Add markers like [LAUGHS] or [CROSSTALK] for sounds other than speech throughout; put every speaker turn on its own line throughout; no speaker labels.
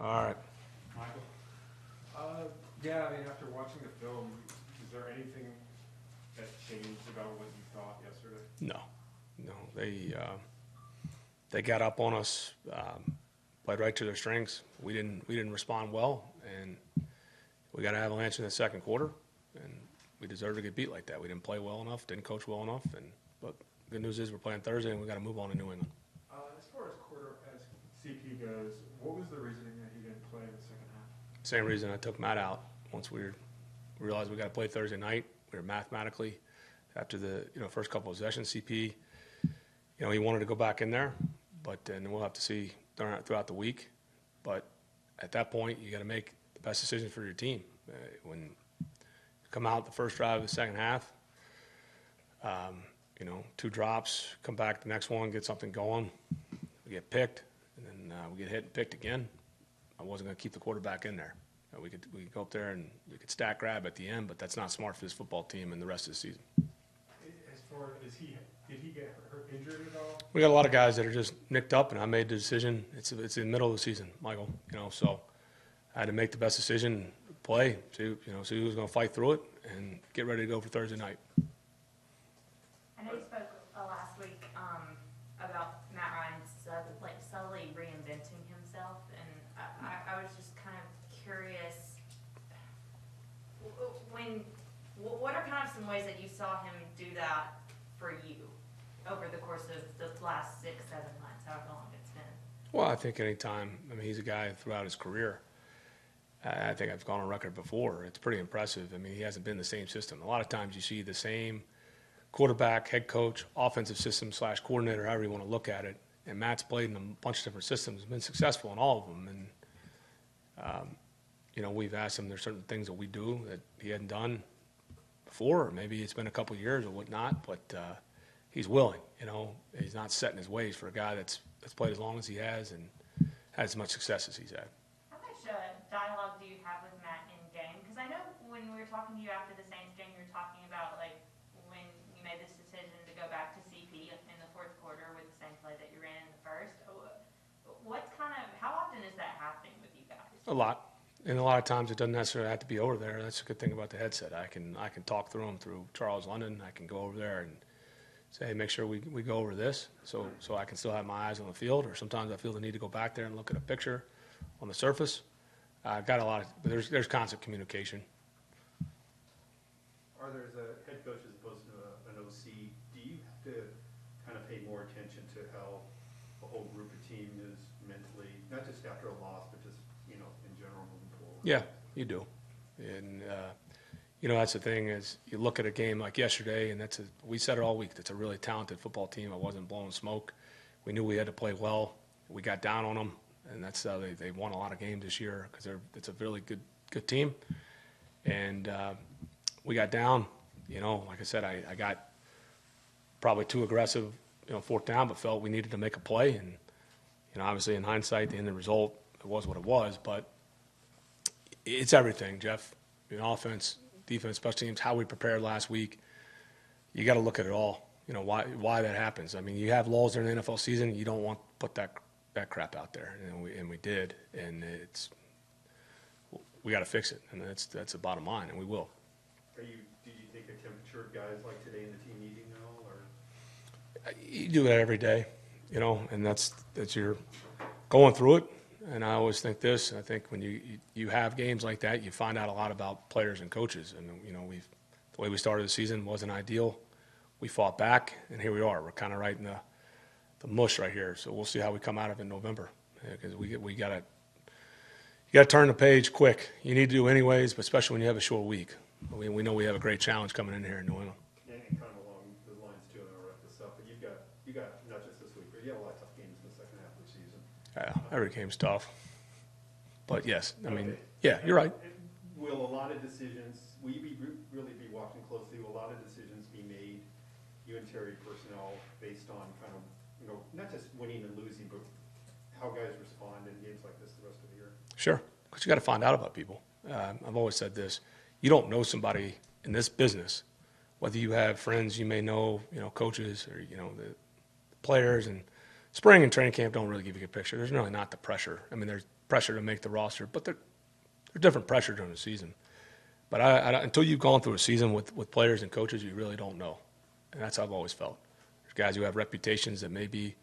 All right.
Michael?
Uh, yeah, I mean, after watching the film, is there anything that changed about what you thought yesterday?
No, no. They uh, they got up on us, um, played right to their strengths. We didn't we didn't respond well, and we got an avalanche in the second quarter, and we deserve to get beat like that. We didn't play well enough, didn't coach well enough, and but good news is we're playing Thursday, and we got to move on to New England.
Uh, as far as quarter, as CP goes, what was the reasoning that he didn't play in the second half?
Same reason I took Matt out. Once we realized we got to play Thursday night, we were mathematically after the you know first couple of sessions. CP, you know, he wanted to go back in there, but then we'll have to see throughout the week. But at that point, you got to make the best decision for your team. Uh, when you come out the first drive of the second half, um, you know, two drops, come back the next one, get something going, we get picked, and then uh, we get hit and picked again. I wasn't going to keep the quarterback in there. Uh, we could we could go up there and we could stack grab at the end, but that's not smart for this football team and the rest of the season.
As far as he, did he get hurt, injured at all?
We got a lot of guys that are just nicked up, and I made the decision. It's it's in the middle of the season, Michael. You know, so I had to make the best decision, play, see you know, see who was going to fight through it, and get ready to go for Thursday night.
I know you spoke uh, last week um, about Matt Ryan sub- like subtly reinventing himself, and I, I, I was just kind of curious. w- w- When, wh- what are kind of some ways that you saw him do that for you over the course of the last six, seven months, however long it's been?
Well, I think anytime. I mean, he's a guy throughout his career. I I think I've gone on record before. It's pretty impressive. I mean, he hasn't been the same system. A lot of times you see the same quarterback, head coach, offensive system slash coordinator, however you want to look at it. And Matt's played in a bunch of different systems, been successful in all of them. And, um, you know, we've asked him, there's certain things that we do that he hadn't done before, or maybe it's been a couple of years or whatnot, but uh, he's willing, you know. He's not set in his ways for a guy that's, that's played as long as he has and had as much success as he's had.
How much uh, dialogue do you have with Matt in game? Because I know when we were talking to you after the Saints game, you were talking about like when you made this decision to go back to CP in the fourth quarter with the same play that you ran in the first. What's kind of how often is that happening with you guys?
A lot. And a lot of times it doesn't necessarily have to be over there. That's a good thing about the headset. I can I can talk through them through Charles London. I can go over there and say, hey, make sure we, we go over this so so I can still have my eyes on the field. Or sometimes I feel the need to go back there and look at a picture on the surface. I've got a lot of, but there's there's constant communication.
Are there, as a head coach as opposed to a- an OC, do you have to kind of pay more attention to how a whole group of team is mentally, not just after a loss, but just, you know, in general moving forward?
Yeah, you do. And, uh, you know, that's the thing is you look at a game like yesterday, and that's a, we said it all week. That's a really talented football team. I wasn't blowing smoke. We knew we had to play well. We got down on them, and that's how they, they won a lot of games this year because they're it's a really good good team. And uh, we got down. You know, like I said, I, I got probably too aggressive, you know, fourth down, but felt we needed to make a play. And you know, obviously in hindsight, the end result it was what it was, but it's everything, Jeff. In offense, defense, special teams, how we prepared last week. You got to look at it all. You know why why that happens. I mean, you have lulls during the NFL season. You don't want to put that that crap out there, and we and we did, and it's we got to fix it, and that's that's the bottom line, and we will.
Are you, do you take a temperature of guys like today in the team meeting now, or?
You do that every day, you know, and that's that's your going through it. And I always think this. I think when you you, have games like that, you find out a lot about players and coaches. And you know, we've the way we started the season wasn't ideal. We fought back, and here we are. We're kind of right in the the mush right here. So we'll see how we come out of it in November because we we got to you got to turn the page quick. You need to do anyways, but especially when you have a short week. We, we know we have a great challenge coming in here in New England.
And and kind of along the lines too, and I'll wrap this up, but you've got, you got, not just this week, but you have a lot of tough games in the second half of the season.
Every game's tough. But yes, I mean,
Okay.
yeah, you're right.
Will a lot of decisions, will you be, re- really be watching closely, will a lot of decisions be made, you and Terry personnel, based on kind of, you know, not just winning and losing, but how guys respond in games like this the rest of the year?
Sure, because you got to find out about people. Um, I've always said this: you don't know somebody in this business, whether you have friends you may know, you know, coaches or you know the players. And spring and training camp don't really give you a good picture. There's really not the pressure. I mean, there's pressure to make the roster, but they're different pressure during the season. But I, I, until you've gone through a season with, with players and coaches, you really don't know. And that's how I've always felt. There's guys who have reputations that may be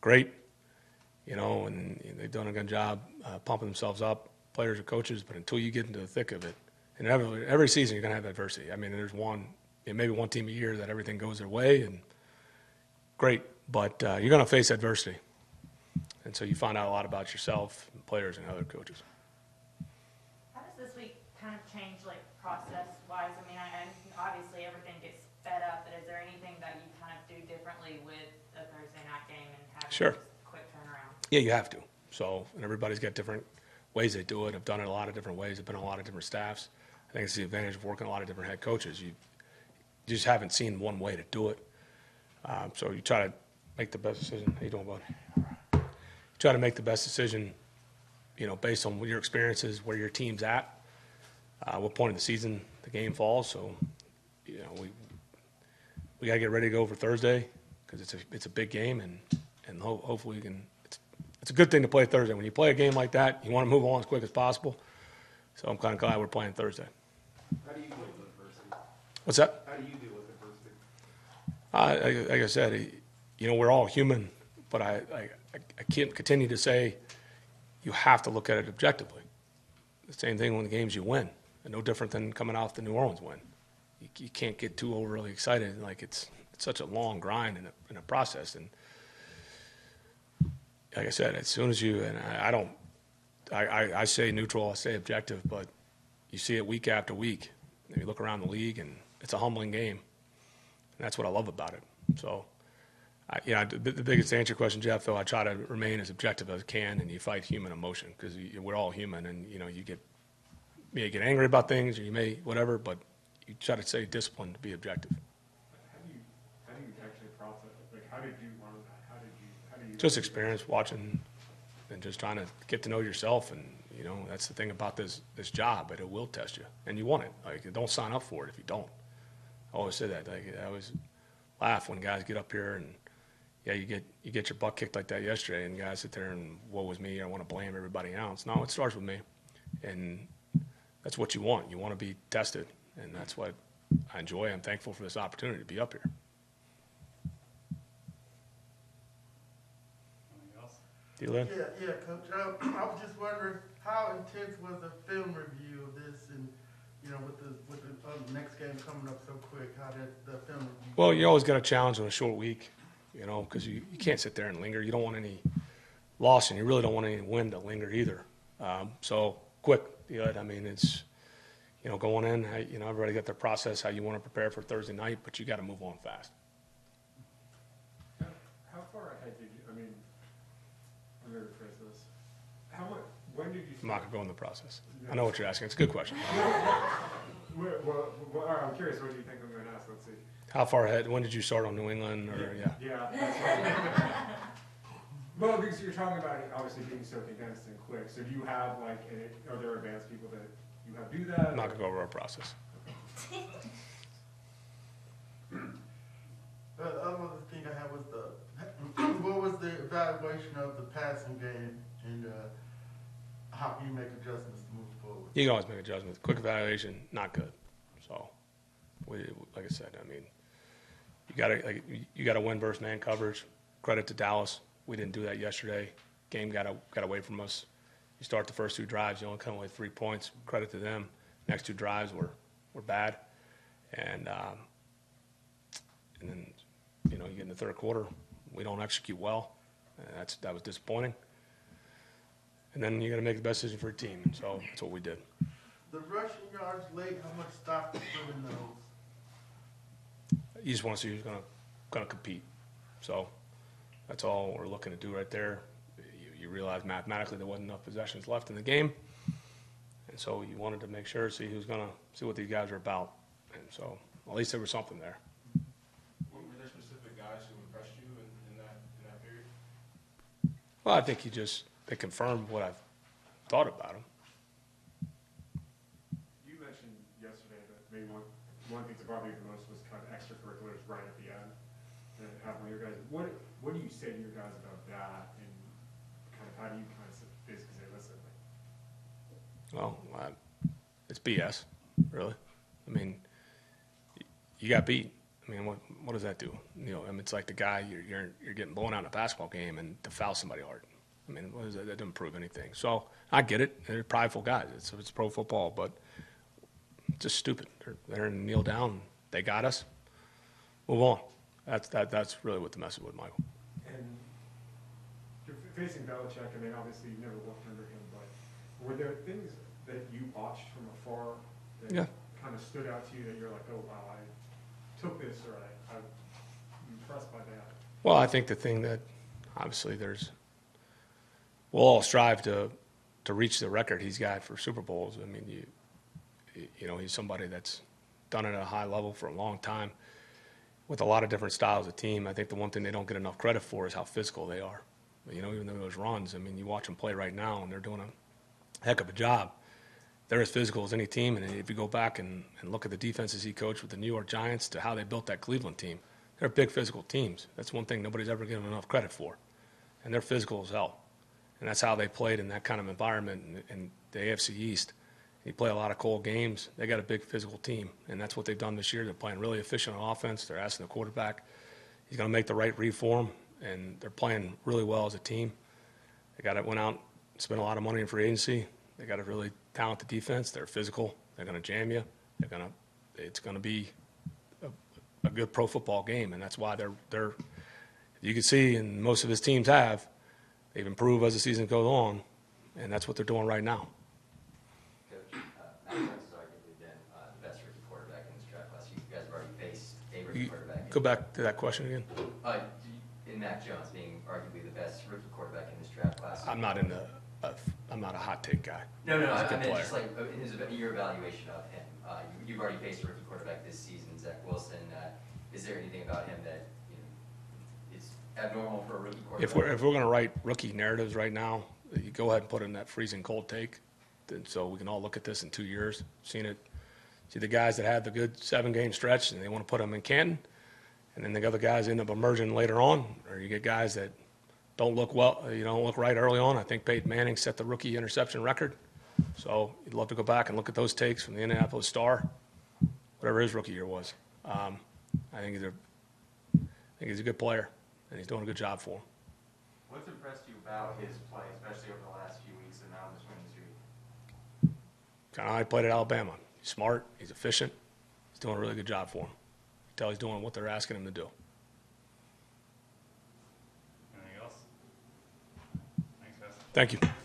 great, you know, and they've done a good job uh, pumping themselves up, players or coaches, but until you get into the thick of it, and every, every season you're going to have adversity. I mean, there's one, maybe one team a year that everything goes their way, and great, but uh, you're going to face adversity. And so you find out a lot about yourself, and players, and other coaches.
How does this week kind of change, like, process-wise? I mean, I, I, obviously, everything gets sped up, but is there anything that you kind of do differently with a Thursday night game and having
Sure.
quick turnaround?
Yeah, you have to. So, and everybody's got different ways they do it. I've done it a lot of different ways. I've been on a lot of different staffs. I think it's the advantage of working a lot of different head coaches. You, you just haven't seen one way to do it. Um, so you try to make the best decision. How you doing, bud? Try to make the best decision, you know, based on your experiences, where your team's at, uh, what point of the season the game falls. So, you know, we we got to get ready to go for Thursday because it's a it's a big game and and ho- hopefully we can. It's, it's a good thing to play Thursday. When you play a game like that, you want to move on as quick as possible. So I'm kind of glad we're playing Thursday.
How do you deal with adversity?
What's that?
How do you deal with adversity?
Uh, like, like I said, eh, you know, we're all human, but I, I, I can't continue to say you have to look at it objectively. The same thing when the games you win, and no different than coming off the New Orleans win. You, you can't get too overly excited. Like it's, it's such a long grind in a, in a process. And like I said, as soon as you, and I, I don't, I, I, I say neutral, I say objective, but you see it week after week. And you look around the league, and it's a humbling game. And that's what I love about it. So, you know, the, the biggest answer question, Jeff, though, I try to remain as objective as I can, and you fight human emotion because we're all human, and you know, you get you may get angry about things, or you may whatever, but you try to stay disciplined to be objective.
How do you, how do you actually process? Like, how did you learn that? How did you, how do you?
Just experience watching and just trying to get to know yourself, and you know, that's the thing about this this job, but it will test you, and you want it. Like, don't sign up for it if you don't. I always say that. Like, I always laugh when guys get up here and yeah, you get you get your butt kicked like that yesterday, and guys sit there and woe was me. I want to blame everybody else. No, it starts with me, and that's what you want. You want to be tested, and that's what I enjoy. I'm thankful for this opportunity to be up here. Do you, Lynn?
Yeah, yeah, Coach. Um, I was just wondering, how intense was the film review of this and, you know, with the, with the, uh, next game coming up so quick, how did the film review?
Well, you always got a challenge on a short week, you know, because you, you can't sit there and linger. You don't want any loss, and you really don't want any win to linger either. Um, so quick, good. I mean, it's you know going in. You know, everybody got their process how you want to prepare for Thursday night, but you got to move on fast.
How how far ahead did you, I mean, I'm gonna rephrase this. How much, when did you?
I'm not gonna go in the process. I know what you're asking. It's a good question. [LAUGHS]
Well, well, well, I'm curious, what do you think I'm gonna ask? Let's see.
How far ahead? When did you start on New England? Or yeah,
Yeah. that's [LAUGHS] Well, because you're talking about it obviously being so condensed and quick, so do you have like, any- are there advanced people that you have do that?
I'm not gonna go over our process.
The [LAUGHS] other thing I had was the, [COUGHS] what was the evaluation of the passing game and, uh, how can you make adjustments to move forward?
You can always make adjustments. Quick evaluation, not good. So, we, like I said, I mean, you gotta, like, you gotta win versus man coverage. Credit to Dallas. We didn't do that yesterday. Game got, got away from us. You start the first two drives, you only come away three points. Credit to them. Next two drives were, were bad. And, um, and then, you know, you get in the third quarter, we don't execute well. That's, that was disappointing. And then you gotta make the best decision for your team. And so that's what we did.
The rushing yards late, how much stock you put in those?
You just want to see who's going to going to compete. So that's all we're looking to do right there. You, you realize mathematically there wasn't enough possessions left in the game, and so you wanted to make sure see who's going to see what these guys are about. And so at least there was something there.
Were there specific guys who impressed you in, in that, in that period?
Well, I think he just they confirmed what I've thought about him.
You mentioned yesterday that maybe one, thing that bothered you the most was kind of extracurriculars right at the end. And having your guys, what, what do you say to your guys about that? And kind of how do you kind of basically say, listen,
Well, I- it's BS, really. I mean, you got beat. I mean, what, what does that do? You know, I mean, it's like the guy, you're, you're, you're getting blown out in a basketball game and to foul somebody hard. I mean, that? That doesn't prove anything. So I get it. They're prideful guys. It's, it's pro football, but just stupid. They're, they're in kneel down. They got us. Move on. That's, that, that's really what the message was, Michael.
And you're facing Belichick, I mean, obviously you've never worked under him, but were there things that you watched from afar that
Yeah.
kind of stood out to you that you're like, oh, wow, I took this, or I, I'm impressed by that?
Well, I think the thing that, obviously, there's, we'll all strive to, to reach the record he's got for Super Bowls. I mean, you, you know, he's somebody that's done it at a high level for a long time with a lot of different styles of team. I think the one thing they don't get enough credit for is how physical they are. You know, even though those runs, I mean, you watch them play right now, and they're doing a heck of a job. They're as physical as any team, and if you go back and, and look at the defenses he coached with the New York Giants to how they built that Cleveland team, they're big physical teams. That's one thing nobody's ever given enough credit for. And they're physical as hell. And that's how they played in that kind of environment in, in the AFC East. You play a lot of cold games. They got a big physical team, and that's what they've done this year. They're playing really efficient on offense. They're asking the quarterback. He's going to make the right read for 'em, and they're playing really well as a team. They got it went out, spent a lot of money in free agency. They got a really talented defense. They're physical. They're going to jam you. They're going to. It's going to be a, a good pro football game, and that's why they're they're. You can see, and most of his teams have, they've improved as the season goes on, and that's what they're doing right now.
Coach, uh, Mac Jones has arguably been uh, the best rookie quarterback in this draft class. You guys have already faced a rookie
You,
quarterback.
Go back to that question again.
Uh, In Mac Jones being arguably the best rookie quarterback in this draft class.
I'm not in the. Uh, I'm not a hot take guy.
No, no, I
good
meant
player.
just like, uh, in his, your evaluation of him. Uh, you- You've already faced a rookie quarterback this season, Zach Wilson. Uh, Is there anything about him that, you know, is abnormal for a rookie quarterback?
If we're, if we're gonna write rookie narratives right now, you go ahead and put in that freezing cold take. Then, so we can all look at this in two years, seen it, see the guys that had the good seven game stretch and they wanna put them in Canton. And then the other guys end up emerging later on, or you get guys that don't look well, you don't look right early on. I think Peyton Manning set the rookie interception record. So you'd love to go back and look at those takes from the Indianapolis Star, whatever his rookie year was. Um, I think he's a, I think he's a good player and he's doing a good job for him.
What's impressed you about his play, especially over the last few weeks and now in this winning streak?
kind of how he played at Alabama. He's smart, he's efficient, he's doing a really good job for him. Tell he's doing what they're asking him to do.
Anything else? Thanks, guys.
Thank you.